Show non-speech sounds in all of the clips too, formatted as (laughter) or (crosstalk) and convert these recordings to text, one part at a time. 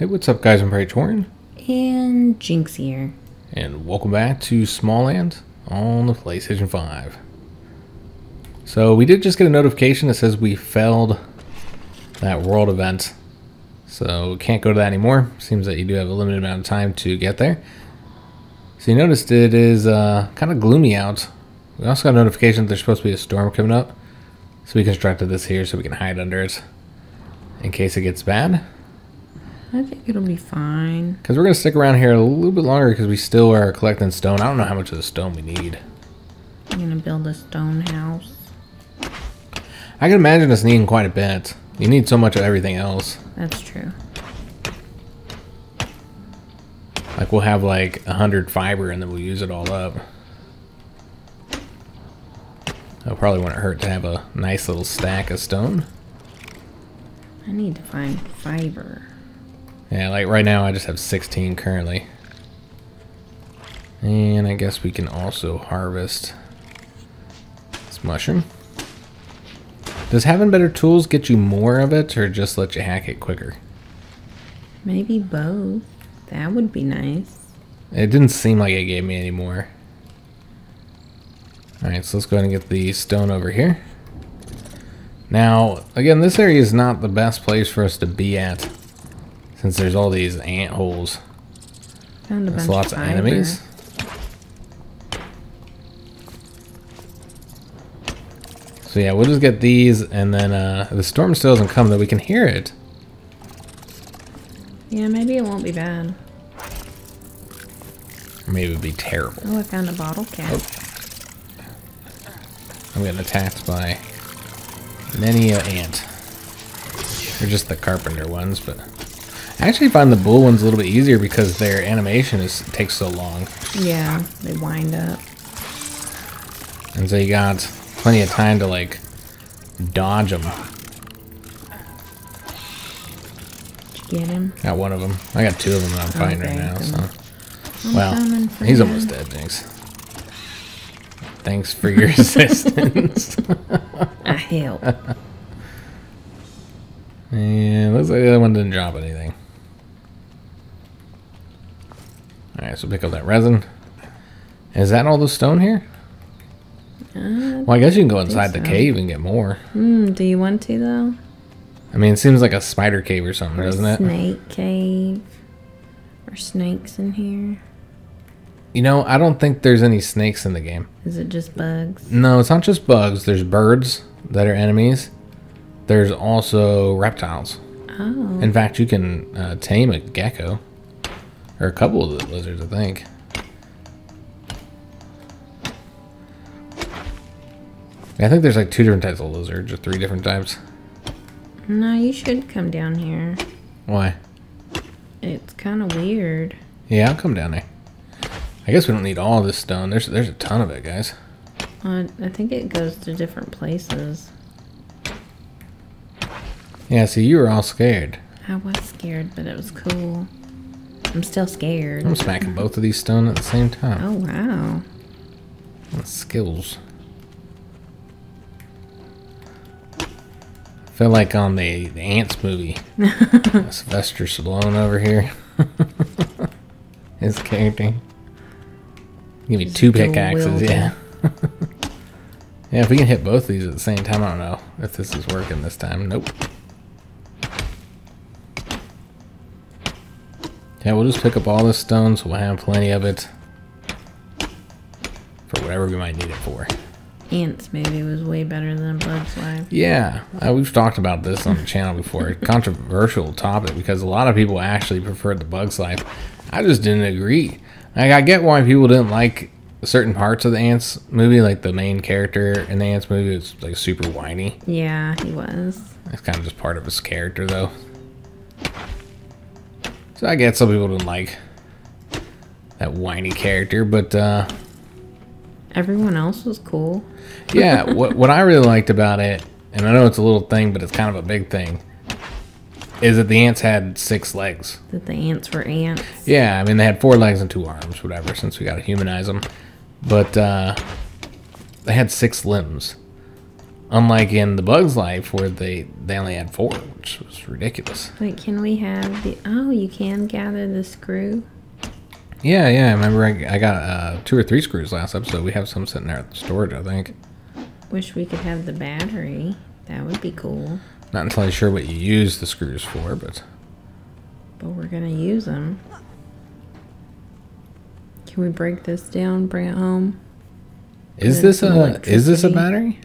Hey, what's up, guys? I'm Praetorian, And Jynx here. and welcome back to Smalland on the PlayStation 5. So, we did just get a notification that says we failed that world event. So, we can't go to that anymore. Seems that you do have a limited amount of time to get there. So, you noticed it is uh, kind of gloomy out. We also got a notification that there's supposed to be a storm coming up. So, we constructed this here so we can hide under it in case it gets bad. I think it'll be fine. Because we're going to stick around here a little bit longer because we still are collecting stone. I don't know how much of the stone we need. I'm gonna build a stone house. I can imagine us needing quite a bit. You need so much of everything else. That's true. Like we'll have like a hundred fiber and then we'll use it all up. It probably wouldn't hurt to have a nice little stack of stone. I need to find fiber. Yeah, like right now I just have 16 currently. And I guess we can also harvest this mushroom. Does having better tools get you more of it or just let you hack it quicker? Maybe both. That would be nice. It didn't seem like it gave me any more. Alright, so let's go ahead and get the stone over here. Now, again, this area is not the best place for us to be at. Since there's all these ant holes. Found a There's bunch lots of fiber. enemies. So yeah, we'll just get these, and then uh, the storm still doesn't come, that we can hear it. Yeah, maybe it won't be bad. Maybe it would be terrible. Oh, I found a bottle cap. I'm getting attacked by many a ant. They're just the carpenter ones, but I actually find the bull ones a little bit easier because their animation is takes so long, Yeah, they wind up. and so you got plenty of time to like dodge them. Did you get him? Got one of them. I got two of them that I'm fighting right now. So, I'm well, he's you. almost dead, Jynx. Thanks for your (laughs) assistance. I help. (laughs) And looks like the other one didn't drop anything. Alright, so pick up that resin. Is that all the stone here? Uh, Well, I guess you can go inside the cave and get more. hmm, do you want to though? I mean, it seems like a spider cave or something, Or doesn't it? snake cave? Or snakes in here? You know, I don't think there's any snakes in the game. Is it just bugs? No, it's not just bugs. There's birds that are enemies. There's also reptiles. Oh. In fact, you can uh, tame a gecko. Or a couple of the lizards, I think. I think there's like two different types of lizards, or three different types. No, you should come down here. Why? It's kind of weird. Yeah, I'll come down there. I guess we don't need all this stone. There's there's a ton of it, guys. Uh, I think it goes to different places. Yeah, see, you were all scared. I was scared, but it was cool. I'm still scared. I'm smacking both of these stone at the same time. Oh, wow. That's skills. Feel like on the, the Antz movie. (laughs) Sylvester Stallone over here. (laughs) His character. Give me Just two pickaxes, yeah. (laughs) yeah, if we can hit both of these at the same time, I don't know if this is working this time. Nope. Yeah, we'll just pick up all the stone so we'll have plenty of it for whatever we might need it for. Antz maybe was way better than Bug's Life. Yeah, uh, we've talked about this on the channel before. (laughs) Controversial topic because a lot of people actually preferred the Bugs Life. I just didn't agree. Like, I get why people didn't like certain parts of the Antz movie, like the main character in the Antz movie is like super whiny. Yeah, he was. It's kind of just part of his character, though. So I get some people didn't like that whiny character, but uh, Everyone else was cool. (laughs) yeah, what what I really liked about it, and I know it's a little thing, but it's kind of a big thing, is that the ants had six legs. That the ants were ants. Yeah, I mean they had four legs and two arms, whatever. Since we got to humanize them, but uh, they had six limbs. Unlike in the Bugs Life where they they only had four, which was ridiculous. Wait, can we have the? Oh, you can gather the screw. Yeah, yeah. I remember I, I got uh, two or three screws last episode. We have some sitting there at the storage, I think. Wish we could have the battery. That would be cool. Not entirely sure what you use the screws for, but But we're gonna use them. Can we break this down, bring it home? is this a is this a battery?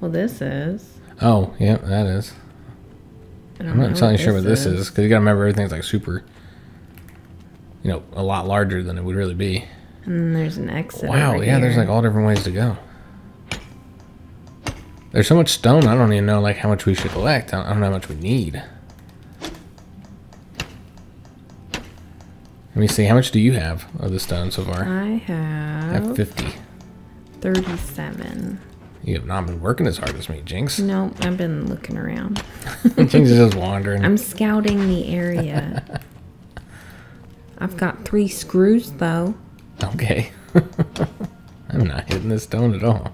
Well, this is. Oh, yeah, that is. I I'm not entirely sure what this is because you gotta remember everything's like super, you know, a lot larger than it would really be. And then there's an exit. Wow, yeah, there's like all different ways to go. There's so much stone, I don't even know like how much we should collect. I don't, I don't know how much we need. Let me see, how much do you have of the stone so far? I I have fifty. 50. 37. You have not been working as hard as me, Jynx. No, I've been looking around. (laughs) Jynx is just (laughs) wandering. I'm scouting the area. I've got three screws though. Okay. (laughs) I'm not hitting this stone at all.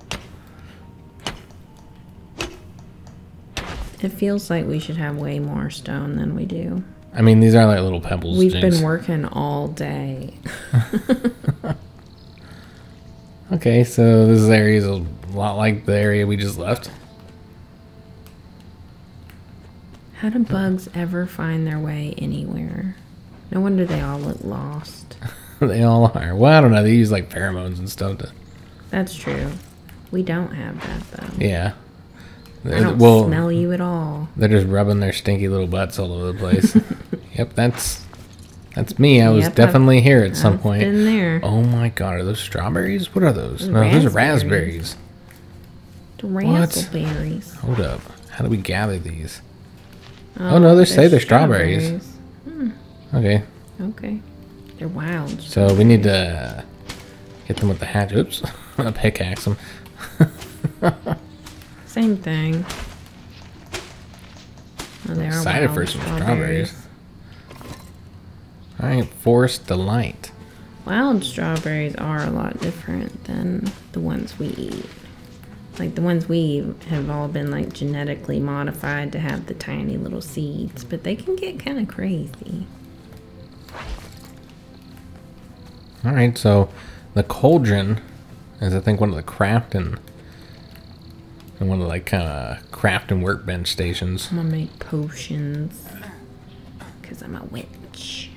It feels like we should have way more stone than we do. I mean, these are like little pebbles. We've Jynx. been working all day. Okay, so this area is a lot like the area we just left. How do bugs ever find their way anywhere? No wonder they all look lost. (laughs) they all are. Well, I don't know. They use like pheromones and stuff to. That's true. We don't have that though. Yeah. I don't well, smell you at all. they're just rubbing their stinky little butts all over the place. (laughs) yep, that's that's me. I was Yep, I've- definitely here at some I've point. Been there. Oh my god, are those strawberries? What are those? No, those are Raspberries. Raspberries. Hold up. How do we gather these? Oh, oh no, they say they're strawberries. Hmm. Okay, Okay. They're wild. so we need to hit them with the hatch. Oops, (laughs) a pickaxe them. (laughs) Same thing. Oh, they are Excited wild for some strawberries. strawberries. All right, forest delight. Wild strawberries are a lot different than the ones we eat. Like the ones we have all been like genetically modified to have the tiny little seeds, but they can get kind of crazy. All right, so the cauldron is I think one of the crafting and one of the like kind of crafting workbench stations. I'm gonna make potions because I'm a witch.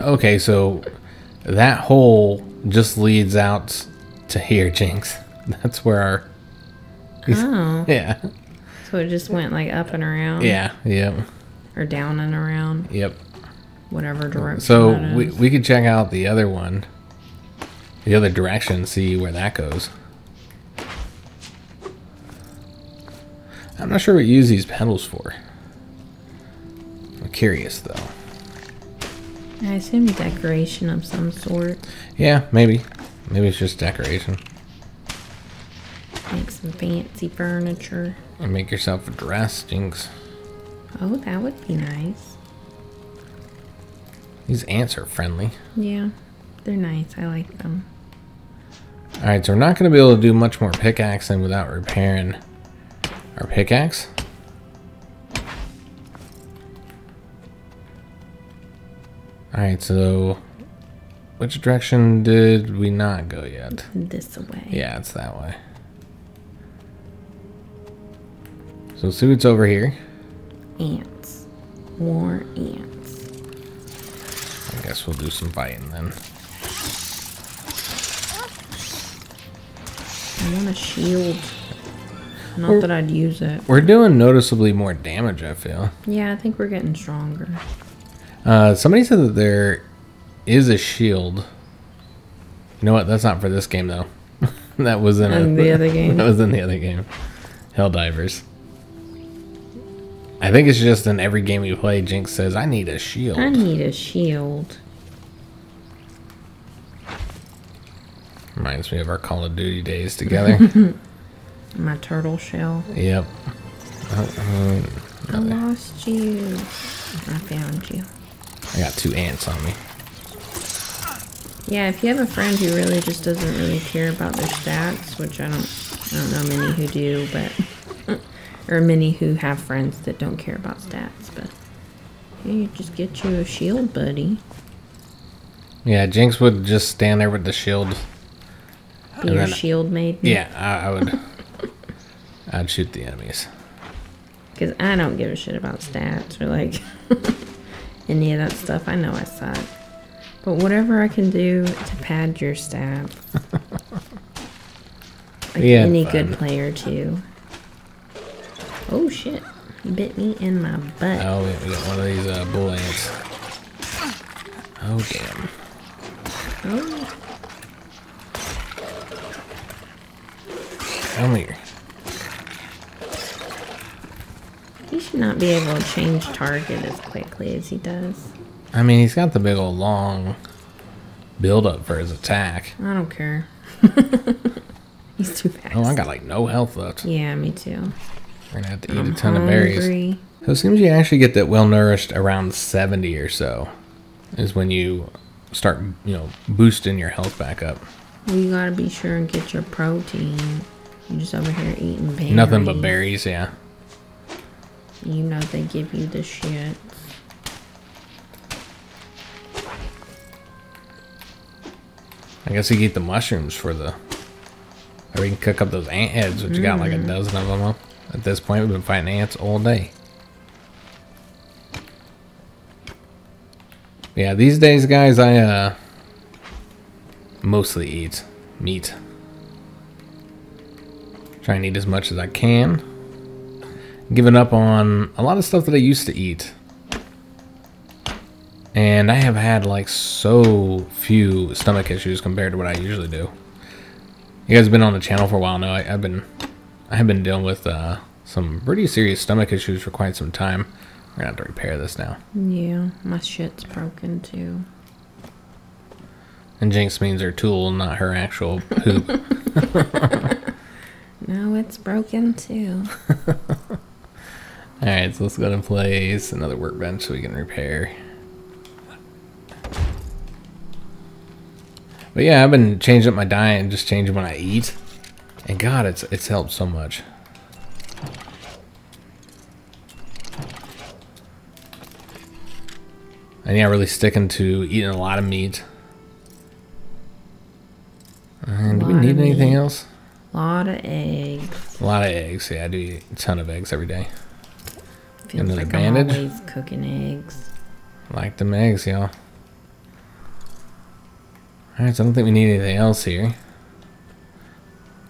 Okay, so that hole just leads out to here, Jynx. (laughs) That's where our Oh, yeah so it just went like up and around, yeah yep or down and around, yep. whatever direction. So we we could check out the other one, the other direction, see where that goes. I'm not sure what you use these pedals for. I'm curious though. I assume decoration of some sort. Yeah, maybe. Maybe it's just decoration. Make some fancy furniture. And make yourself a dress, Jynx. Oh, that would be nice. These ants are friendly. Yeah, they're nice. I like them. Alright, so we're not going to be able to do much more pickaxing without repairing our pickaxe. Alright, so which direction did we not go yet? This way. Yeah, it's that way. So see what's over here. Ants. More ants. I guess we'll do some fighting then. I want a shield. Not Or- that I'd use it. We're doing noticeably more damage, I feel. Yeah, I think we're getting stronger. Uh, somebody said that there is a shield. You know what? That's not for this game though. (laughs) that was in, In a, the other game? (laughs) That was in the other game, Helldivers. I think it's just in every game you play. Jynx says, "I need a shield." I need a shield. Reminds me of our Call of Duty days together. (laughs) My turtle shell. yep. Uh, I lost you. I found you. I got two ants on me. Yeah, if you have a friend who really just doesn't really care about their stats, which I don't, I don't know many who do, but or many who have friends that don't care about stats. But yeah, you just get you a shield, buddy. Yeah, Jynx would just stand there with the shield. Be your shield maiden. Yeah, I, I would. (laughs) I'd shoot the enemies. Because I don't give a shit about stats or like (laughs) any of that stuff. I know I suck. But whatever I can do to pad your stats. (laughs) like had any fun. good player too. Oh shit. He bit me in my butt. Oh, we, we got one of these uh, bull ants. Oh damn! Oh. Come here. He should not be able to change target as quickly as he does. I mean, he's got the big old long build up for his attack. I don't care. (laughs) He's too fast. Oh, I got like no health left. Yeah, me too. We're gonna have to eat I'm a ton of berries. hungry. So it seems you actually get that well nourished around 70 or so, is when you start, you know, boosting your health back up. Well, you gotta be sure and get your protein. You're just over here eating berries. Nothing but berries, yeah. You know they give you the shit. I guess you eat the mushrooms for the. Or you can cook up those ant heads, which you got like a mm-hmm. dozen of them. At this point, we've been fighting ants all day. Yeah, these days, guys, I uh mostly eat meat. Try and eat as much as I can. Giving up on a lot of stuff that I used to eat. And I have had like so few stomach issues compared to what I usually do. You guys have been on the channel for a while now. I, I've been, I have been dealing with uh, some pretty serious stomach issues for quite some time. We're gonna have to repair this now. Yeah, my shit's broken too. And Jynx means her tool, not her actual poop. (laughs) (laughs) No, it's broken too. (laughs) All right, so let's go and place another workbench so we can repair. But yeah, I've been changing up my diet and just changing what I eat, and God, it's it's helped so much. And yeah, really sticking to eating a lot of meat. And do we need anything else? Lot of eggs. A lot of eggs. Yeah, I do eat a ton of eggs every day. Feels Another like bandage? I'm always cooking eggs. Like them eggs, y'all. Alright, so I don't think we need anything else here.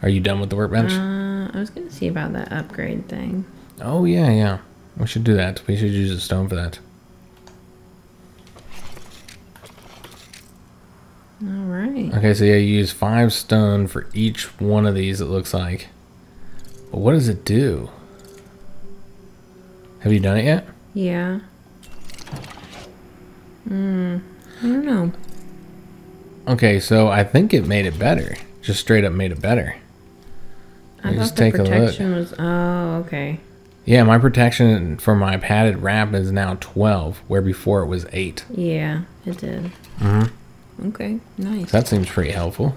Are you done with the workbench? Uh, I was gonna see about that upgrade thing. oh, yeah, yeah. We should do that. We should use a stone for that. All right. Okay, so yeah, you use five stone for each one of these, it looks like. But what does it do? Have you done it yet? Yeah. Hmm. I don't know. Okay, so I think it made it better. Just straight up made it better. I thought just the take a look. protection was. Oh, okay. Yeah, my protection for my padded wrap is now 12, where before it was 8. Yeah, it did. Mhm. Okay, nice. That seems pretty helpful.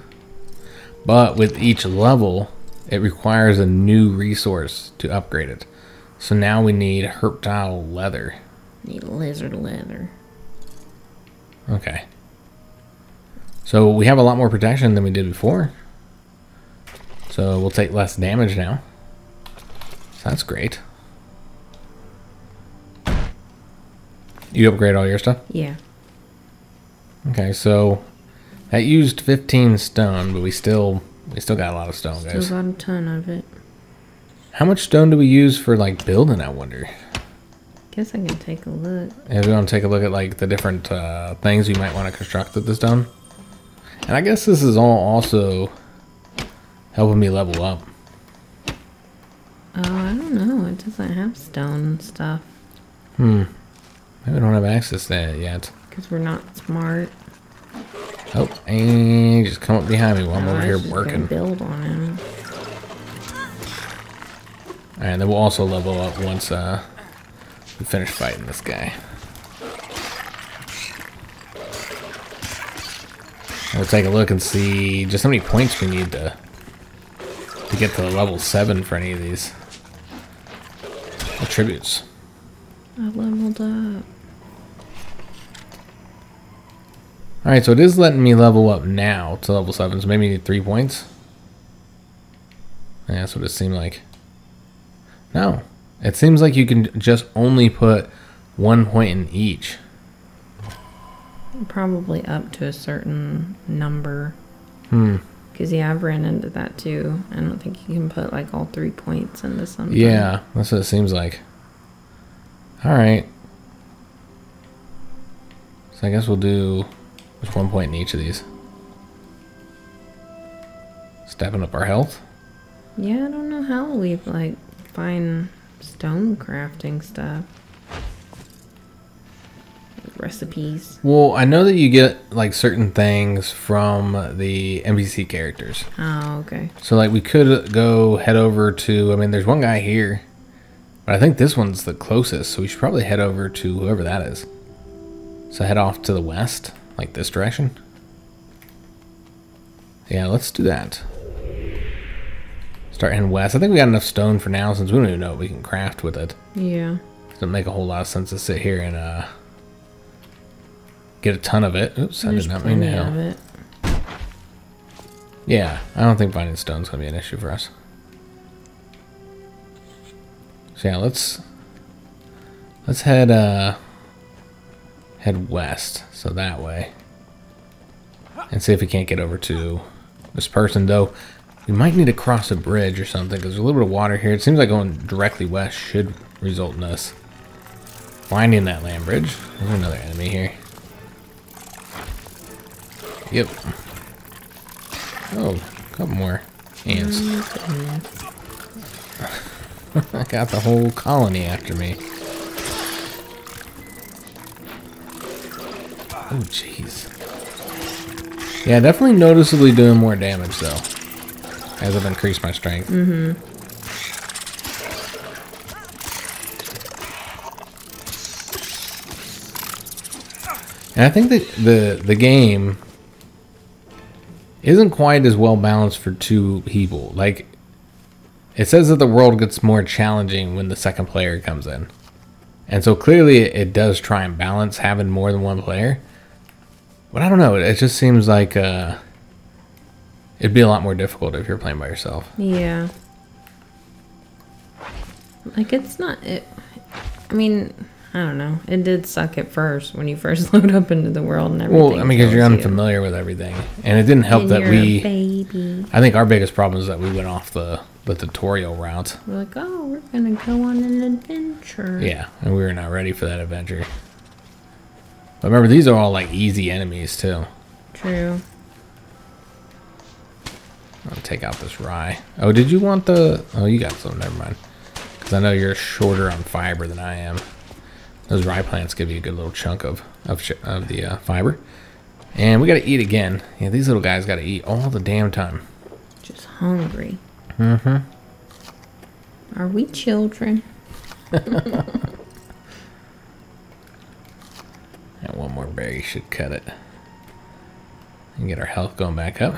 But with each level, it requires a new resource to upgrade it. So now we need herptile leather. Need lizard leather. Okay. So we have a lot more protection than we did before. So we'll take less damage now. So that's great. You upgrade all your stuff? Yeah. Okay, so that used 15 stone, but we still we still got a lot of stone, Still guys. got a ton of it. How much stone do we use for like building? I wonder. Guess I can take a look. If we want to take a look at like the different uh, things you might want to construct with the stone, and I guess this is all also helping me level up. Oh, I don't know. It doesn't have stone and stuff Hmm. Maybe we don't have access to that yet. because we're not smart. Oh, and just come up behind me while I'm Oh, over I here working. Build on him. And then we'll also level up once uh, we finish fighting this guy. We'll take a look and see just how many points we need to to get to level seven for any of these. Attributes. I leveled up. Alright, so it is letting me level up now to level 7, so maybe three points. Yeah, that's what it seemed like. No. It seems like you can just only put one point in each. Probably up to a certain number. Hmm. Because, yeah, I've ran into that too. I don't think you can put like all three points into something. Yeah, that's what it seems like. Alright. So I guess we'll do just one point in each of these. Stepping up our health. Yeah, I don't know how we like find stone crafting stuff. Recipes. Well, I know that you get like certain things from the NPC characters. Oh, okay. So like we could go head over to I mean there's one guy here. But I think this one's the closest, so we should probably head over to whoever that is. So head off to the west, like this direction. Yeah, let's do that. Start heading west. I think we got enough stone for now since we don't even know what we can craft with it. Yeah. Doesn't make a whole lot of sense to sit here and uh get a ton of it. Oops, I did not mean to of it. Yeah, I don't think finding stone's gonna be an issue for us. So yeah, let's let's head uh head west, so that way. And see if we can't get over to this person though. We might need to cross a bridge or something because there's a little bit of water here. It seems like going directly west should result in us finding that land bridge. There's another enemy here. Yep. Oh, a couple more ants. (laughs) I got the whole colony after me. Oh, jeez. Yeah, definitely noticeably doing more damage, though. As I've increased my strength. Mm-hmm. And I think that the the game isn't quite as well balanced for two people. Like it says that the world gets more challenging when the second player comes in. And so clearly it, does try and balance having more than one player. But I don't know, it, it just seems like uh it'd be a lot more difficult if you're playing by yourself. Yeah. Like it's not it. I mean, I don't know. It did suck at first when you first (laughs) load up into the world and everything. Well, I mean, because you're kills you. unfamiliar with everything, and it didn't help And that you're we. a baby. I think our biggest problem is that we went off the the tutorial route. We're like, oh, we're gonna go on an adventure. Yeah, and we were not ready for that adventure. But remember, these are all like easy enemies too. True. I'll take out this rye. Oh, did you want the? Oh, you got some. Never mind. Because I know you're shorter on fiber than I am. Those rye plants give you a good little chunk of of, of the uh, fiber. And we got to eat again. Yeah, these little guys got to eat all the damn time. Just hungry. Mm-hmm. Are we children? (laughs) And one more berry should cut it. And get our health going back up.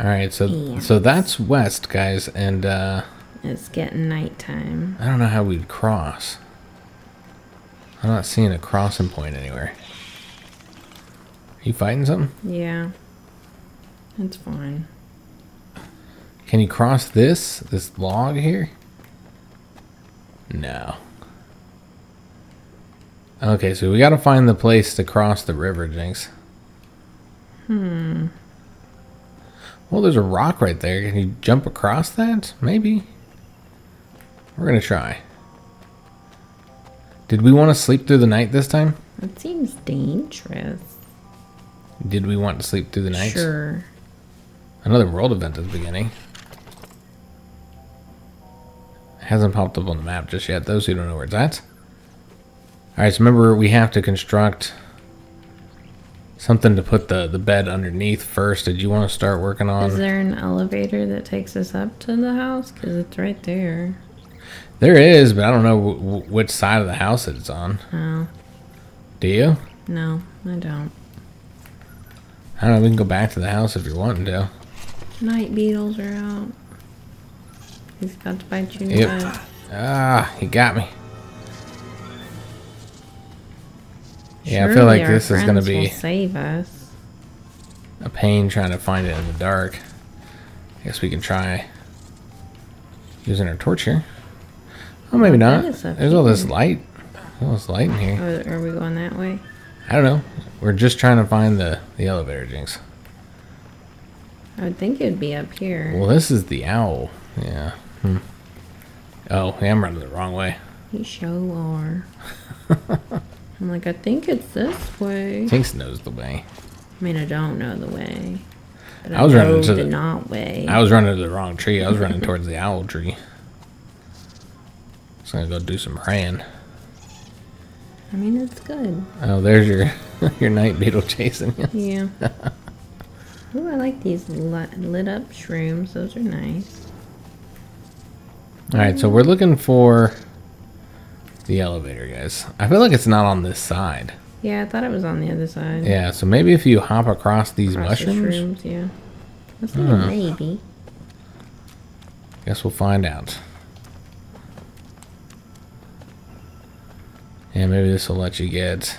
Alright, so Yeah. so that's west, guys, and uh It's getting nighttime. I don't know how we'd cross. I'm not seeing a crossing point anywhere. Are you fighting something? Yeah. It's fine. Can you cross this? This log here? No. Okay, so we gotta find the place to cross the river, Jynx. Hmm. Well, there's a rock right there. Can you jump across that? Maybe. We're gonna try. Did we want to sleep through the night this time? That seems dangerous. Did we want to sleep through the night? Sure. Another world event is beginning. Hasn't popped up on the map just yet. Those who don't know where it's at. Alright, so remember we have to construct something to put the, the bed underneath first. Did you want to start working on... Is there an elevator that takes us up to the house? Because it's right there. There is, but I don't know w- w- which side of the house it's on. Oh, Do you? no, I don't. I don't know. We can go back to the house if you're wanting to. Night beetles are out. He's about to bite you in Yep. Ah, he got me. Yeah, I feel like this is gonna be save us. a pain trying to find it in the dark. I guess we can try using our torch here. Oh, maybe not. that is up There's all this light. All this light in here. Oh, are we going that way? I don't know. We're just trying to find the, the elevator, Jynx. I would think it'd be up here. Well, this is the owl. Yeah. Hmm. Oh, yeah, I'm running the wrong way. You sure are. (laughs) I'm like, I think it's this way. Jynx knows the way. I mean, I don't know the way. But I was running to the the- not way. I was running to the wrong tree. I was running towards the owl tree. I'm gonna go do some praying. I mean, it's good. Oh, there's your (laughs) your night beetle chasing you. Yeah. (laughs) Ooh, I like these lit up shrooms. Those are nice. All right, so we're looking for the elevator, guys. I feel like it's not on this side. Yeah, I thought it was on the other side. Yeah, so maybe if you hop across these Across the mushrooms, shrooms, yeah. That's not hmm. a maybe. guess we'll find out. Yeah, maybe this will let you get.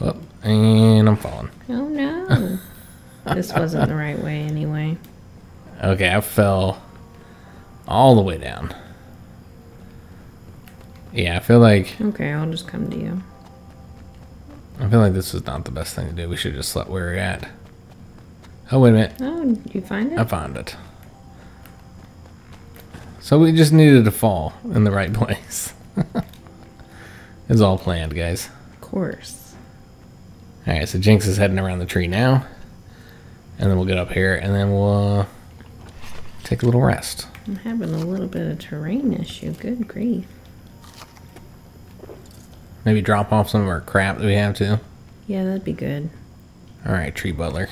Oh, and I'm falling. Oh no. (laughs) this wasn't the right way anyway. Okay, I fell all the way down. Yeah, I feel like Okay, I'll just come to you. I feel like this is not the best thing to do. We should just let where we're at. Oh wait a minute, Oh, did you find it? I found it. So we just needed to fall in the right (laughs) place. It's all planned, guys. Of course. All right, so Jynx is heading around the tree now, and then we'll get up here, and then we'll uh, take a little rest. I'm having a little bit of terrain issue. Good grief. Maybe drop off some of our crap that we have too. Yeah, that'd be good. All right, tree butler.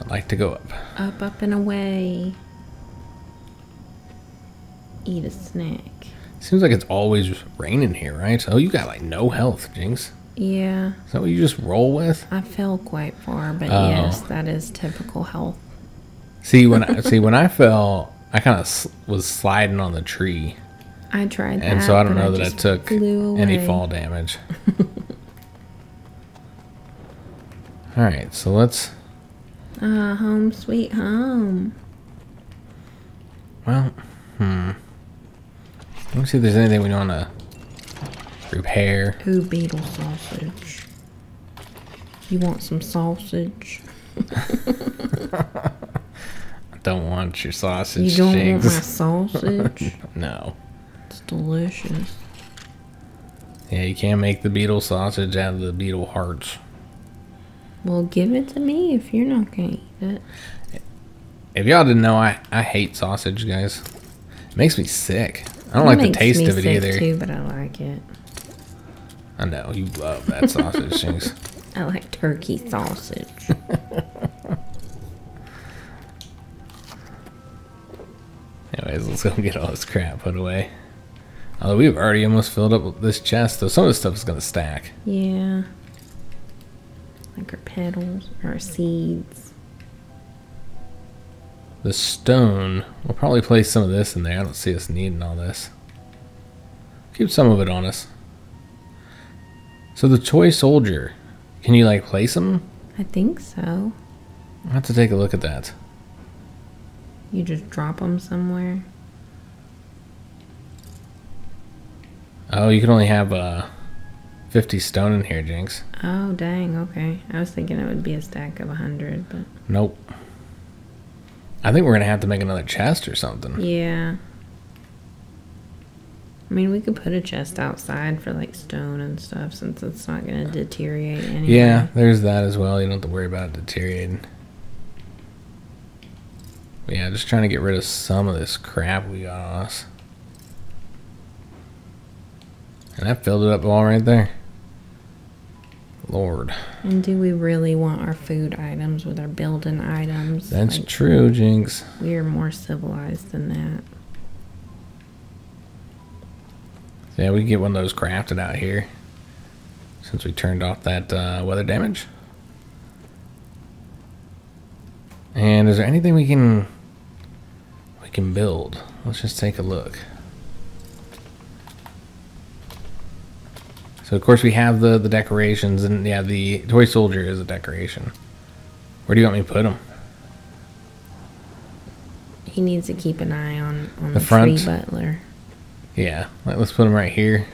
I'd like to go up. Up, up, and away. Eat a snack. Seems like it's always raining here, right? Oh, you got like no health, Jynx. Yeah, Is that what you just roll with? I fell quite far, but Oh. yes, that is typical health. See when I see when I fell, I kind of s- was sliding on the tree, I tried that. and so I don't know that I took any fall damage. (laughs) All right, so let's. Ah, home sweet home. Well, hmm. Let me see if there's anything we want to repair. Ooh, beetle sausage. You want some sausage? (laughs) I don't want your sausage, You don't want my sausage? (laughs) No. It's delicious. Yeah, you can't make the beetle sausage out of the beetle hearts. Well, give it to me if you're not gonna eat it. If y'all didn't know, I, I hate sausage, guys. It makes me sick. I don't It like the taste of it either. Too, but I like it. I know you love that sausage, (laughs) Jynx. I like turkey sausage. (laughs) Anyways, let's go get all this crap put away. Although we've already almost filled up this chest, though some of this stuff is gonna stack. yeah. Like our petals, our seeds. The stone, we'll probably place some of this in there. I don't see us needing all this. Keep some of it on us. So the toy soldier, can you like place them? I think so. I'll have to take a look at that. You just drop them somewhere. Oh, you can only have uh, 50 stone in here, Jynx. Oh, dang. Okay. I was thinking it would be a stack of a 100, but Nope. I think we're gonna have to make another chest or something. yeah. I mean, we could put a chest outside for like stone and stuff since it's not to deteriorate anyway. Yeah, there's that as well. You don't have to worry about it deteriorating. But yeah, just trying to get rid of some of this crap we got on us. And that filled it up all right there. Lord. And do we really want our food items with our building items? That's Like, true, Jynx. we are more civilized than that. Yeah, we can get one of those crafted out here. Since we turned off that uh, weather damage. And is there anything we can we can build. Let's just take a look. So of course we have the the decorations, and yeah, the toy soldier is a decoration. Where do you want me to put him? He needs to keep an eye on, on The the, front? tree butler. Yeah, let's put him right here.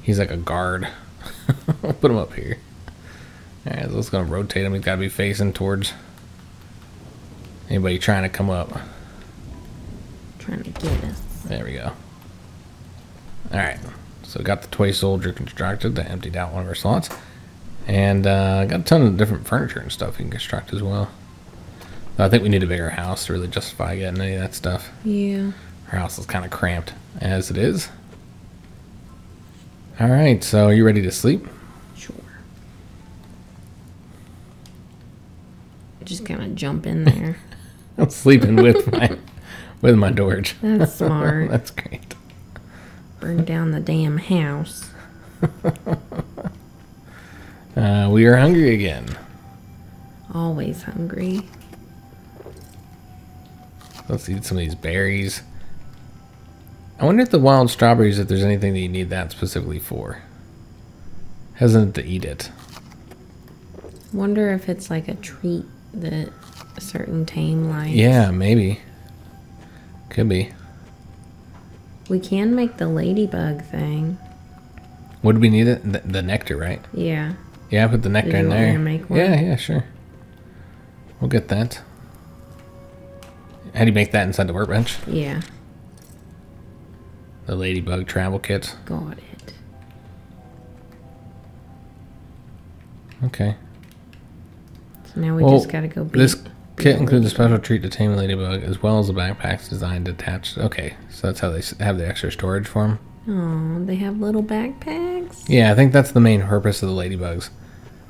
He's like a guard. (laughs) put him up here. All right, so let's gonna rotate him. He's got to be facing towards anybody trying to come up. Trying to get us. There we go. All right, so got the toy soldier constructed. That emptied out one of our slots, and uh, got a ton of different furniture and stuff you can construct as well. But I think we need a bigger house to really justify getting any of that stuff. Yeah. Our house is kind of cramped as it is. All right, so are you ready to sleep? Sure. Just kind of jump in there. (laughs) I'm sleeping with my with my Dorge. That's smart. (laughs) That's great. Burn down the damn house. (laughs) Uh, we are hungry again. Always hungry. Let's eat some of these berries. I wonder if the wild strawberries, if there's anything that you need that specifically for. Hesitant to eat it. Wonder if it's like a treat that a certain tame likes. Yeah, maybe. Could be. We can make the ladybug thing. What would we need it? The, the nectar, right? Yeah. Yeah, put the nectar in there. Yeah, yeah, sure. We'll get that. How do you make that inside the workbench? Yeah. The ladybug travel kit. Got it. Okay. So now we Well, just gotta go beat. This kit the includes a special treat to tame a ladybug, as well as the backpacks designed attached. Okay, so that's how they have the extra storage for them. Oh, they have little backpacks. Yeah, I think that's the main purpose of the ladybugs,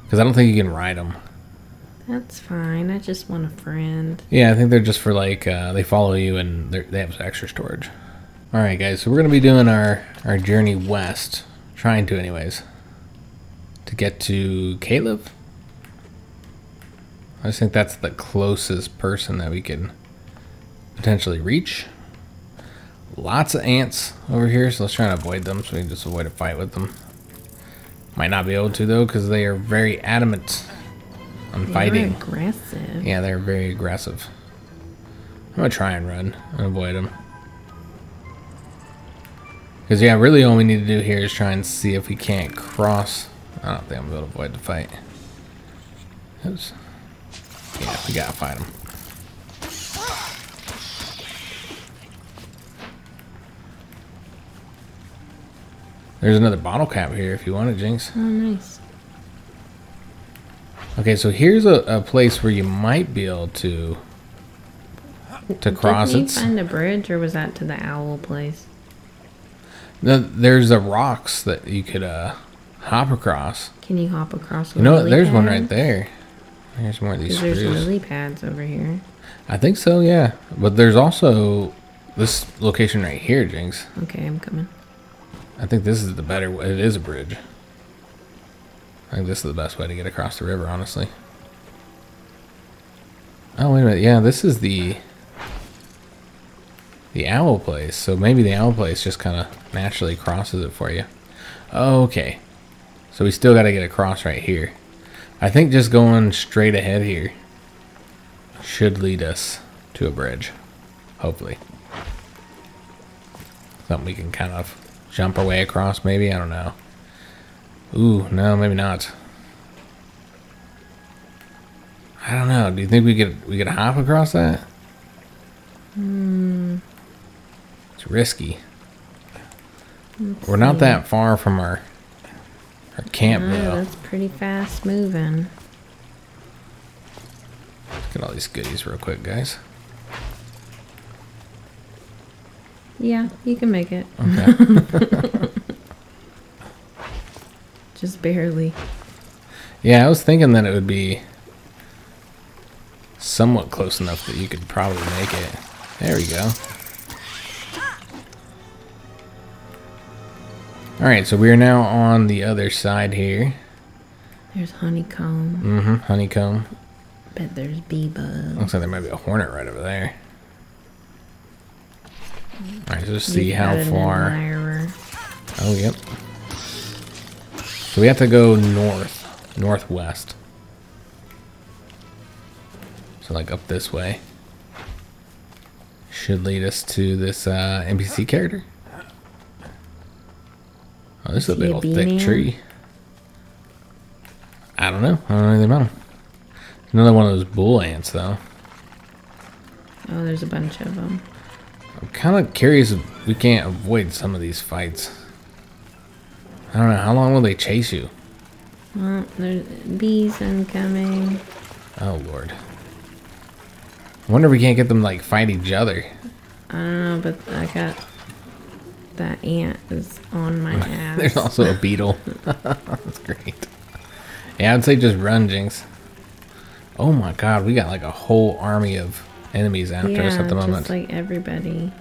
because I don't think you can ride them. That's fine. I just want a friend. Yeah, I think they're just for like uh, they follow you and they have extra storage. All right, guys, so we're gonna be doing our our journey west, trying to, anyways, to get to Caleb. I just think that's the closest person that we can potentially reach. Lots of ants over here, so let's try and avoid them so we can just avoid a fight with them. Might not be able to though, because they are very adamant on They're fighting. aggressive. Yeah, they're very aggressive. I'm gonna try and run and avoid them. Because, yeah, really all we need to do here is try and see if we can't cross. I don't think I'm going to avoid the fight. Oops. Yeah, we gotta fight them. There's another bottle cap here if you want it, Jynx. Oh, nice. Okay, so here's a, a place where you might be able to to cross it. find a bridge, or was that to the owl place? No, there's a rocks that you could uh hop across. Can you hop across? You know? There's one right there. There's more of these Because there's lily pads over here. I think so, yeah. But there's also this location right here, Jynx. Okay, I'm coming. I think this is the better way. It is a bridge. I think this is the best way to get across the river, honestly. Oh, wait a minute. Yeah, this is the the owl place. So maybe the owl place just kind of naturally crosses it for you. Okay. So we still got to get across right here. I think just going straight ahead here should lead us to a bridge. Hopefully. Something we can kind of jump our way across, maybe? I don't know. Ooh, no, maybe not. I don't know. Do you think we could we could hop across that? Hmm. It's risky. We're not that far from our our camp Oh, though. that's pretty fast moving. Look at all these goodies real quick, guys. Yeah, you can make it. Okay. (laughs) Just barely. yeah, I was thinking that it would be somewhat close enough that you could probably make it. There we go. Alright, so we are now on the other side here. There's honeycomb. Mm-hmm. Honeycomb. Bet there's bee bugs. Looks like there might be a hornet right over there. Alright, so just see how far. Oh, yep. So we have to go north, northwest. So like up this way. Should lead us to this uh, NPC character. Oh, this is a Is he big a old thick man? tree. I don't know. I don't know anything about him. Another one of those bull ants, though. Oh, there's a bunch of them. I'm kind of curious if we can't avoid some of these fights. I don't know. How long will they chase you? Oh, there's bees incoming. Oh, Lord. I wonder if we can't get them to, like, fight each other. I don't know, but I got that ant is on my (laughs) ass. There's also a beetle. (laughs) That's great. Yeah, I'd say just run, Jynx. Oh my god, we got like a whole army of enemies after yeah, us at the moment. just like everybody.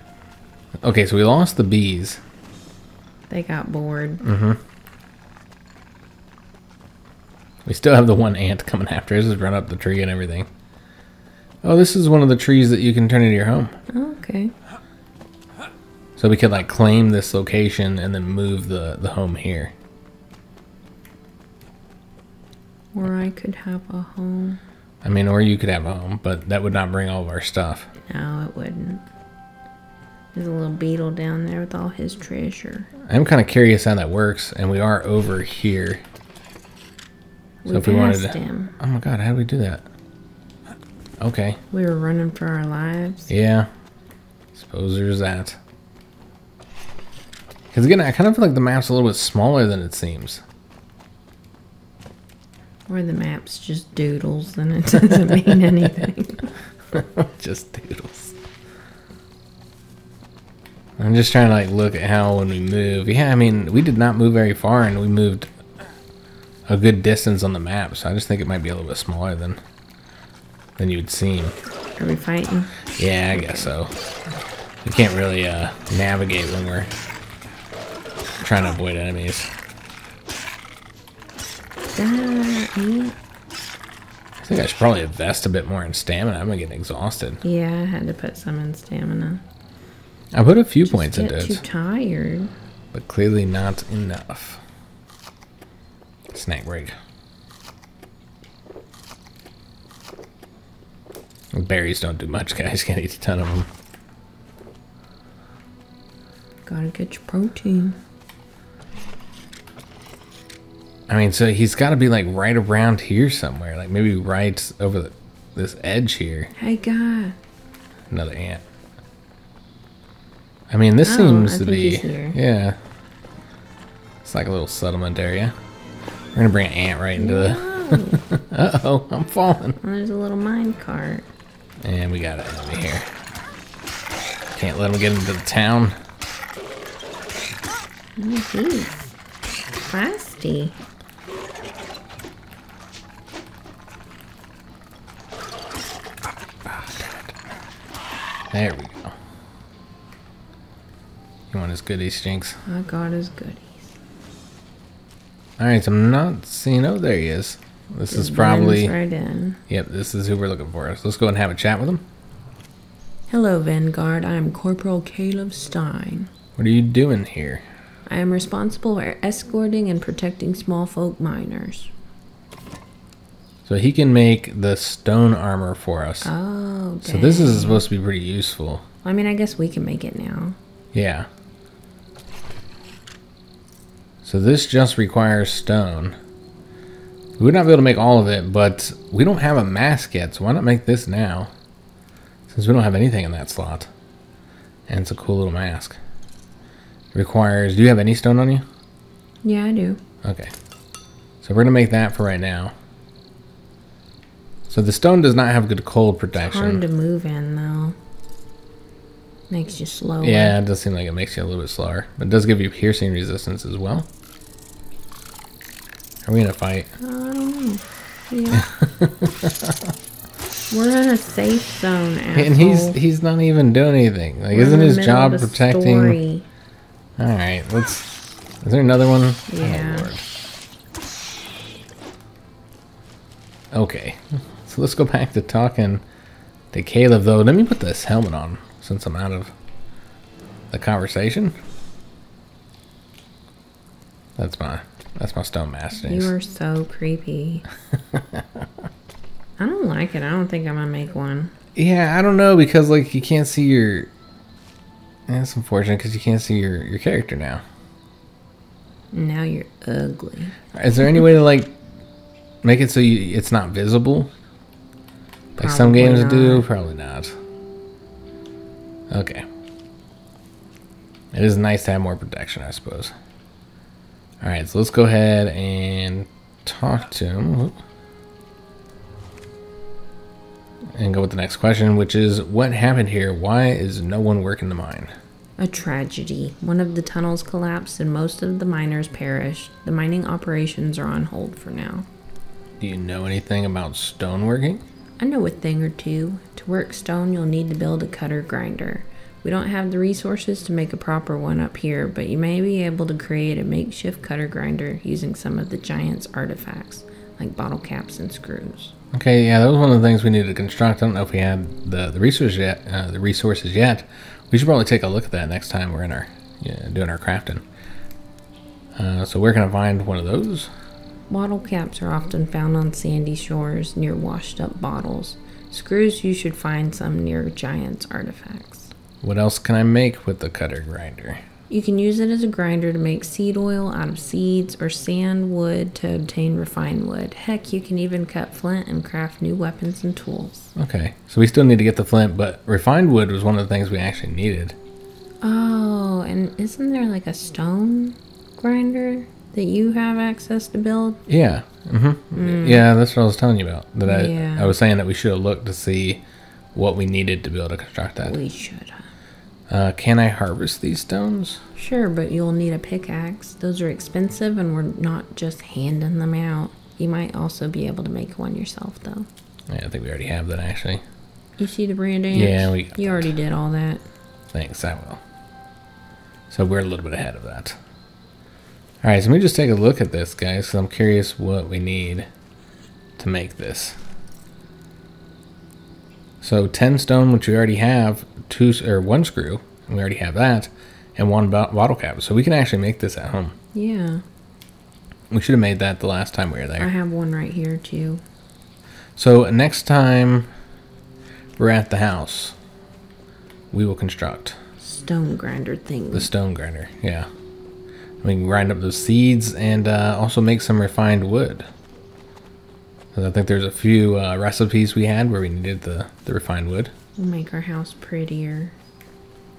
okay, so we lost the bees. They got bored. Mm-hmm. We still have the one ant coming after us. Just run up the tree and everything. Oh, this is one of the trees that you can turn into your home. Oh, okay. So we could like claim this location and then move the, the home here. Or I could have a home. I mean, or you could have a home, but that would not bring all of our stuff. No, it wouldn't. There's a little beetle down there with all his treasure. I'm kind of curious how that works, and we are over here. So we if we wanted to- him. Oh my god, how do we do that? Okay, We were running for our lives. yeah. Suppose there's that. Because again, I kind of feel like the map's a little bit smaller than it seems. Or the map's just doodles and it (laughs) doesn't mean anything. (laughs) just doodles. I'm just trying to like look at how when we move. Yeah, I mean, we did not move very far, and we moved a good distance on the map. So I just think it might be a little bit smaller than than you'd seem. Are we fighting? Yeah, I guess so. We can't really uh, navigate when we're trying to avoid enemies. I think I should probably invest a bit more in stamina. I'm getting exhausted. Yeah, I had to put some in stamina. I put a few Just points into it. too tired. but clearly not enough. Snack break. Berries don't do much, guys. (laughs) Can't eat a ton of them. Gotta get your protein. I mean, so he's got to be like right around here somewhere, like maybe right over the, this edge here. Hey, guy. Another ant. I mean, this Oh, seems I to be yeah. It's like a little settlement area. We're gonna bring an ant right into the. (laughs) Uh oh, I'm falling. Oh, there's a little mine cart. And we got an enemy here. Can't let him get into the town. Oh, he's feisty. There we go. You want his goodies, Jynx? I got his goodies. Alright, so I'm not seeing. Oh, there he is. This is probably. right in. Yep, this is who we're looking for. So let's go and have a chat with him. Hello, Vanguard. I am Corporal Caleb Stein. What are you doing here? I am responsible for escorting and protecting small folk miners. So he can make the stone armor for us. Oh, so this is supposed to be pretty useful. I mean, I guess we can make it now. Yeah. So this just requires stone. We would not be able to make all of it, but we don't have a mask yet, so why not make this now? Since we don't have anything in that slot. And it's a cool little mask. Requires, do you have any stone on you? Yeah, I do. Okay. So we're gonna make that for right now. So the stone does not have good cold protection. It's Hard to move in though. Makes you slower. Yeah, it does seem like it makes you a little bit slower. But it does give you piercing resistance as well. Are we in a fight? I don't know. Yeah. (laughs) We're in a safe zone, asshole. And he's he's not even doing anything. Like We're isn't his job protecting story. Alright, let's is there another one? Oh, yeah. Oh. Okay. So let's go back to talking to Caleb though. Let me put this helmet on since I'm out of the conversation. That's my that's my stone masterpiece. You are so creepy. (laughs) I don't like it. I don't think I'm gonna make one. Yeah, I don't know because like you can't see your. Eh, that's unfortunate because you can't see your your character now. Now you're ugly. Is there any way to like make it so you, it's not visible? Like some games do, probably not. Okay. It is nice to have more protection, I suppose. All right, so let's go ahead and talk to him. And go with the next question, which is what happened here? Why is no one working the mine? A tragedy. One of the tunnels collapsed and most of the miners perished. The mining operations are on hold for now. Do you know anything about stoneworking? I know a thing or two. To work stone, you'll need to build a cutter grinder. We don't have the resources to make a proper one up here, but you may be able to create a makeshift cutter grinder using some of the giant's artifacts, like bottle caps and screws. Okay, yeah, that was one of the things we needed to construct. I don't know if we had the the resources yet. Uh, the resources yet. We should probably take a look at that next time we're in our yeah, doing our crafting. Uh, so where can I find one of those? Bottle caps are often found on sandy shores near washed up bottles. Screws, you should find some near giant's artifacts. What else can I make with the cutter grinder? You can use it as a grinder to make seed oil out of seeds or sand wood to obtain refined wood. Heck, you can even cut flint and craft new weapons and tools. Okay, so we still need to get the flint, but refined wood was one of the things we actually needed. Oh, and isn't there like a stone grinder that you have access to build? Yeah. Mm-hmm. Yeah, that's what I was telling you about. That I Yeah. I was saying that we should have looked to see what we needed to be able to construct that. We should. Uh, can I harvest these stones? Sure, but you'll need a pickaxe. Those are expensive and we're not just handing them out. You might also be able to make one yourself though. Yeah, I think we already have that actually. You see the brand dance? Yeah, we You already did all that. Thanks, I will. So we're a little bit ahead of that. All right, so let me just take a look at this, guys, because I'm curious what we need to make this. So 10 stone, which we already have, two or one screw, and we already have that, and one bottle cap. So we can actually make this at home. Yeah. We should have made that the last time we were there. I have one right here too. So next time we're at the house, we will construct. Stone grinder thing. The stone grinder, yeah. We can grind up those seeds and uh, also make some refined wood. I think there's a few uh, recipes we had where we needed the, the refined wood. We'll make our house prettier.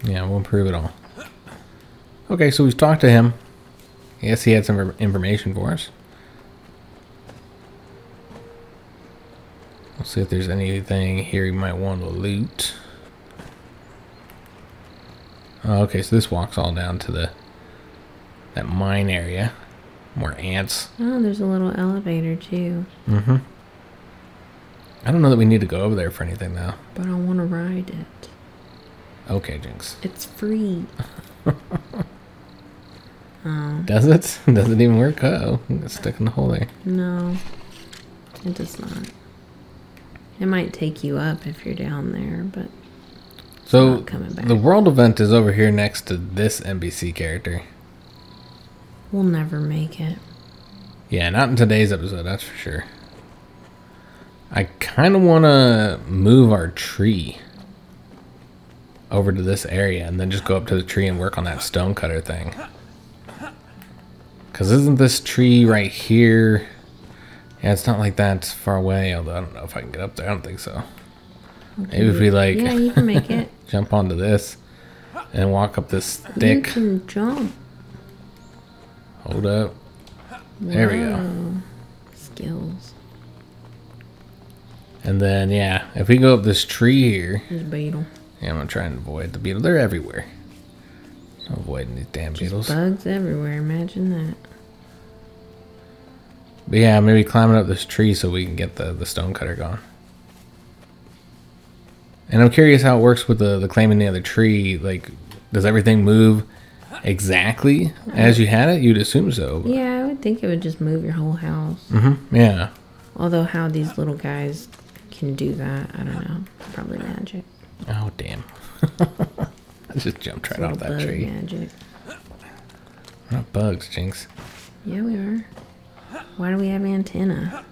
Yeah, we'll improve it all. Okay, so we've talked to him. I guess he had some information for us. Let's see if there's anything here you might want to loot. Oh, okay, so this walks all down to the that mine area. More ants. Oh, there's a little elevator too. Mm-hmm. I don't know that we need to go over there for anything though. But I want to ride it. Okay, Jynx. It's free. oh, (laughs) Does it? (laughs) Does it even work? Oh, it's stuck in the hole there. no. It does not. It might take you up if you're down there, but So not coming back. the world event is over here next to this NPC character. We'll never make it. Yeah, not in today's episode, that's for sure. I kind of want to move our tree over to this area and then just go up to the tree and work on that stone cutter thing. Because isn't this tree right here? Yeah, it's not like that far away, although I don't know if I can get up there. I don't think so. Maybe if we like Yeah, you can make it. (laughs) jump onto this and walk up this stick. you can jump. Hold up. There we go. Skills. And then, yeah, if we go up this tree here, There's a beetle. yeah, I'm gonna try and avoid the beetle. They're everywhere. I'm avoiding these damn beetles. Bugs everywhere. Imagine that. But yeah, maybe climbing up this tree so we can get the, the stone cutter going. And I'm curious how it works with the, the claiming the other tree. Like, does everything move exactly as you had it? You'd assume so. But, Yeah, I would think it would just move your whole house. Mm-hmm. yeah. Although how these little guys can do that, I don't know. Probably magic. Oh, damn. (laughs) I just jumped right off that tree. magic. We're not bugs, Jynx. Yeah, we are. Why do we have antenna?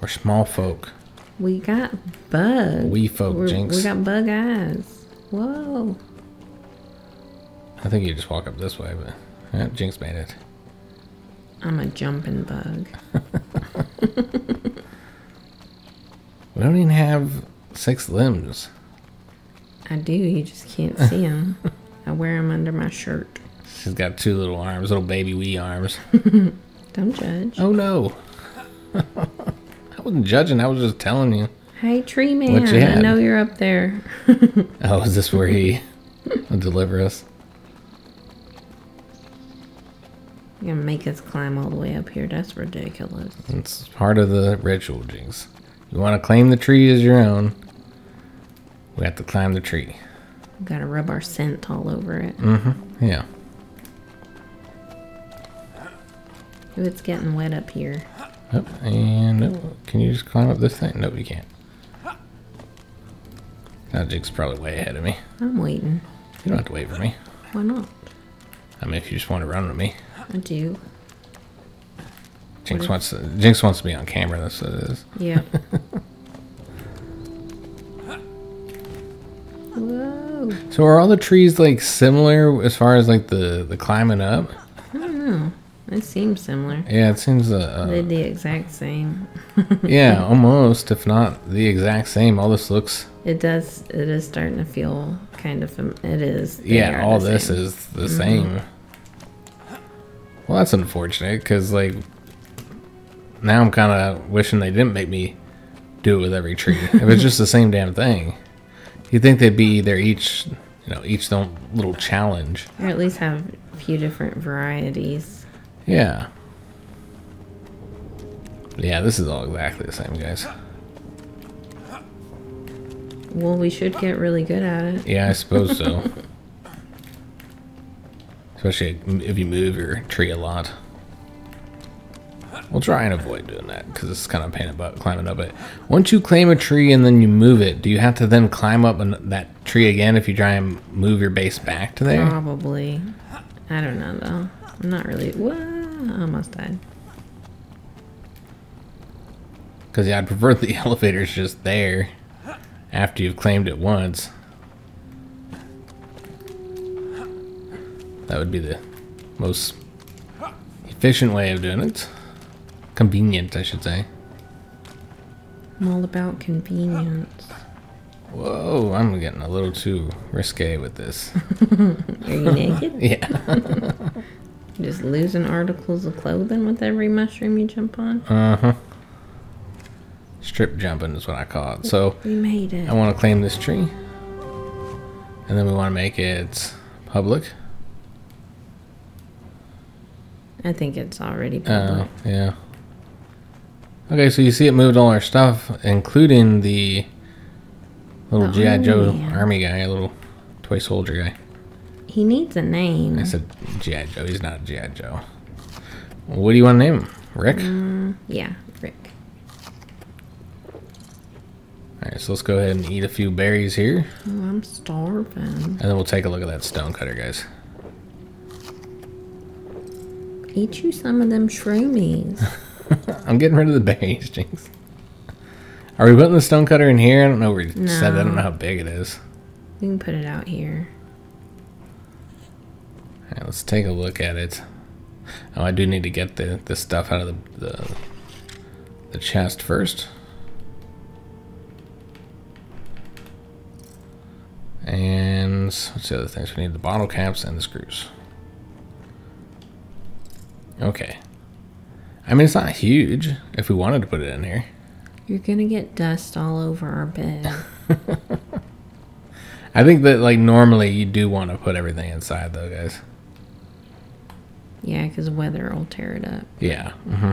We're small folk. We got bugs. We folk, We're- Jynx. We got bug eyes. Whoa. I think you just walk up this way, but yeah, Jynx made it. I'm a jumping bug. (laughs) We don't even have six limbs. I do. You just can't see them. (laughs) I wear them under my shirt. She's got two little arms, little baby wee arms. (laughs) Don't judge. Oh no. I wasn't judging, I was just telling you. Hey, tree man. I know you're up there. Oh, is this where he will deliver us? You're gonna make us climb all the way up here. That's ridiculous. It's part of the ritual, Jynx. You want to claim the tree as your own, we have to climb the tree. We gotta rub our scent all over it. Mm-hmm. Yeah. Ooh, it's getting wet up here. Oh, and no, can you just climb up this thing? No, you can't. Now Jynx is probably way ahead of me. I'm waiting. You don't have to wait for me. Why not? I mean, if you just want to run with me. I do. Jynx wants to, Jynx wants to be on camera. That's what it is. Yeah. (laughs) Whoa. So are all the trees like similar as far as like the the climbing up? I don't know. It seems similar. Yeah, it seems uh, They're uh the exact same. (laughs) yeah, almost if not the exact same. All this looks It does. It is starting to feel kind of. It is. yeah, all this same. Is the same. Well, that's unfortunate because like now I'm kind of wishing they didn't make me do it with every tree. if it's just the same damn thing, you'd think they'd be they're each you know each little challenge. Or at least have a few different varieties. Yeah. Yeah, this is all exactly the same, guys. Well, we should get really good at it. Yeah, I suppose so. (laughs) Especially if you move your tree a lot. We'll try and avoid doing that because it's kind of a pain about climbing up it. Once you claim a tree and then you move it, do you have to then climb up an- that tree again if you try and move your base back to there? Probably. I don't know though. I'm not really. Whoa! I almost died. Because yeah, I'd prefer the (laughs) elevator's just there after you've claimed it once. That would be the most efficient way of doing it. Convenient, I should say. I'm all about convenience. Whoa, I'm getting a little too risque with this. (laughs) Are you naked? (laughs) Yeah. (laughs) Just losing articles of clothing with every mushroom you jump on? Uh huh. Strip jumping is what I call it. So We made it. I want to claim this tree. And then we want to make it public. I think it's already Oh, public. yeah. Okay, so you see it moved all our stuff, including the little The G.I. Joe army. army guy, a little toy soldier guy. he needs a name. I said G.I. Joe, he's not a G.I. Joe. What do you want to name him? Rick? Mm, yeah, Rick. Alright, so let's go ahead and eat a few berries here, Oh, I'm starving. and then we'll take a look at that stone cutter, guys. Eat you some of them shroomies. (laughs) I'm getting rid of the berries, Jynx. Are we putting the stone cutter in here? I don't know where you said that. I don't know how big it is. we can put it out here. Alright, let's take a look at it. Oh, I do need to get the, the stuff out of the, the the chest first. And what's the other things? We need the bottle caps and the screws. Okay. I mean, it's not huge if we wanted to put it in here. You're gonna get dust all over our bed. (laughs) I think that, like, normally you do want to put everything inside, though, guys. yeah, because weather will tear it up. Yeah. Mm-hmm.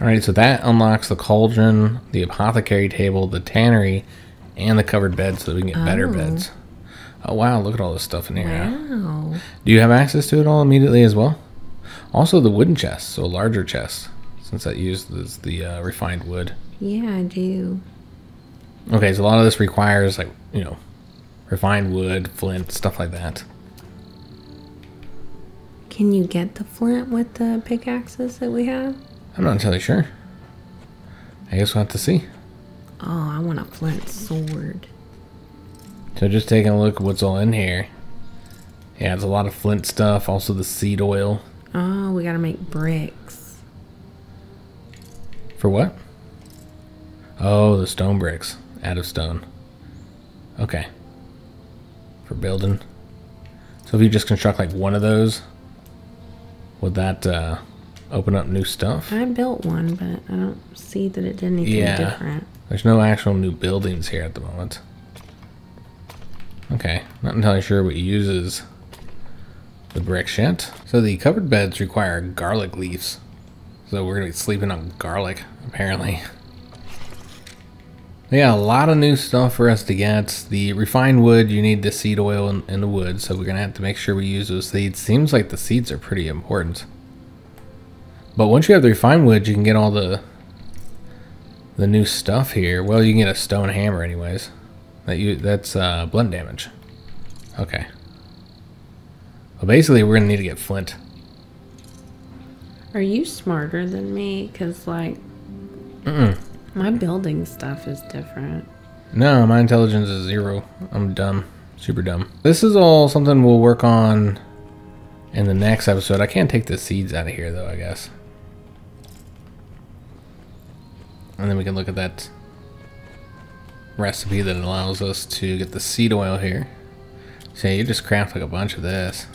All right, so that unlocks the cauldron, the apothecary table, the tannery, and the covered bed, so that we can get better Oh. beds. Oh wow! Look at all this stuff in here. Wow. Do you have access to it all immediately as well? Also, the wooden chest, so a larger chest, since that uses the uh, refined wood. Yeah, I do. Okay, so a lot of this requires like, you know, refined wood, flint, stuff like that. Can you get the flint with the pickaxes that we have? I'm not entirely sure. I guess we'll have to see. Oh, I want a flint sword. So just taking a look at what's all in here. Yeah, it's a lot of flint stuff, also the seed oil. Oh, we gotta make bricks. For what? Oh, the stone bricks. Out of stone. Okay. For building. So if you just construct like one of those, would that uh, open up new stuff? I built one, but I don't see that it did anything Yeah. different. There's no actual new buildings here at the moment. Okay, not entirely sure what he uses the brick yet. So the covered beds require garlic leaves. So we're gonna be sleeping on garlic, apparently. Yeah, a lot of new stuff for us to get. The refined wood, you need the seed oil in, in the wood, so we're gonna have to make sure we use those seeds. Seems like the seeds are pretty important. But once you have the refined wood, you can get all the the new stuff here. Well, you can get a stone hammer anyways. That you that's uh, blunt damage. Okay. Well, basically, we're gonna need to get flint. Are you smarter than me? Cause like Mm-mm. my building stuff is different. No, my intelligence is zero. I'm dumb, super dumb. This is all something we'll work on in the next episode. I can't take the seeds out of here though. I guess. And then we can look at that recipe that allows us to get the seed oil here. So you just craft like a bunch of this.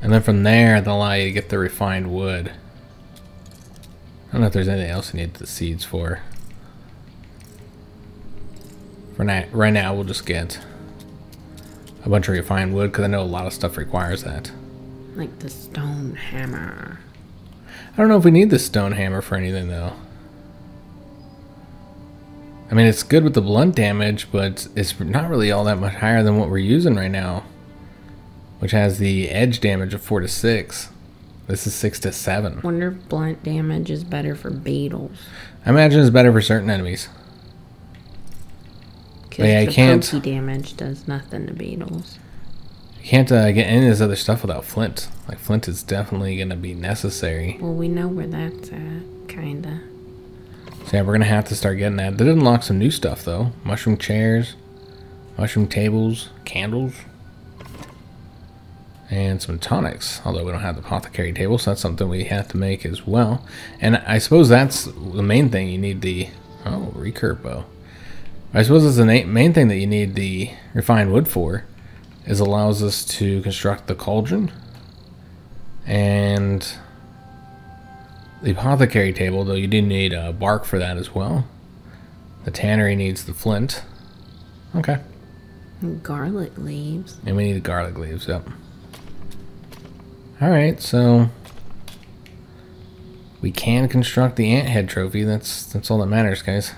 And then from there, they'll allow you to get the refined wood. I don't know if there's anything else you need the seeds for. For now, right now, we'll just get a bunch of refined wood because I know a lot of stuff requires that. Like the stone hammer. I don't know if we need the stone hammer for anything though. I mean, it's good with the blunt damage, but it's not really all that much higher than what we're using right now, which has the edge damage of four to six. This is six to seven. Wonder if blunt damage is better for beetles. I imagine it's better for certain enemies. Cause Yeah, the can't- pokey damage does nothing to beetles. You can't uh, get any of this other stuff without flint. Like flint is definitely gonna be necessary. Well, we know where that's at, kinda. So yeah, we're gonna have to start getting that. They did unlock some new stuff though. Mushroom chairs, mushroom tables, candles, and some tonics. Although we don't have the apothecary table, so that's something we have to make as well. And I suppose that's the main thing you need the oh recurve bow. I suppose it's the main thing that you need the refined wood for, is allows us to construct the cauldron and the apothecary table, though you do need uh, bark for that as well. The tannery needs the flint. Okay. And garlic leaves. And we need the garlic leaves, yep. Alright, so we can construct the ant head trophy. That's that's all that matters, guys.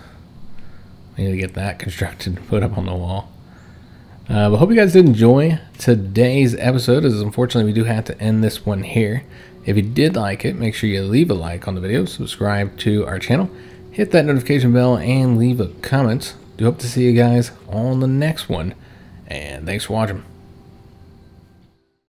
We need to get that (laughs) constructed and put up on the wall. Uh, but hope you guys did enjoy today's episode, as unfortunately we do have to end this one here. If you did like it, make sure you leave a like on the video, subscribe to our channel, hit that notification bell, and leave a comment. Do hope to see you guys on the next one. And thanks for watching.